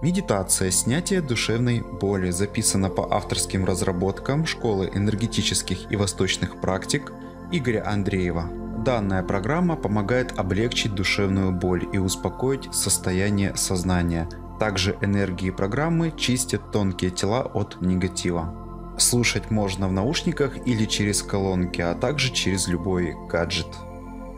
Медитация снятия душевной боли записана по авторским разработкам Школы энергетических и восточных практик Игоря Андреева. Данная программа помогает облегчить душевную боль и успокоить состояние сознания. Также энергии программы чистят тонкие тела от негатива. Слушать можно в наушниках или через колонки, а также через любой гаджет.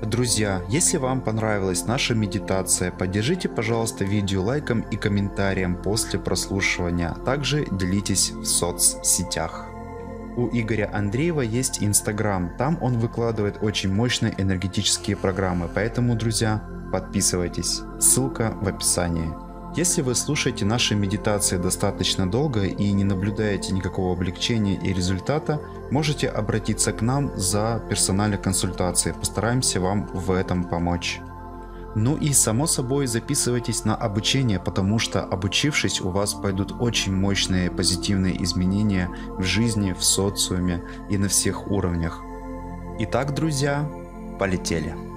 Друзья, если вам понравилась наша медитация, поддержите, пожалуйста, видео лайком и комментарием после прослушивания, также делитесь в соцсетях. У Игоря Андреева есть Инстаграм, там он выкладывает очень мощные энергетические программы, поэтому, друзья, подписывайтесь, ссылка в описании. Если вы слушаете наши медитации достаточно долго и не наблюдаете никакого облегчения и результата, можете обратиться к нам за персональной консультацией. Постараемся вам в этом помочь. Ну и само собой записывайтесь на обучение, потому что обучившись у вас пойдут очень мощные позитивные изменения в жизни, в социуме и на всех уровнях. Итак, друзья, полетели.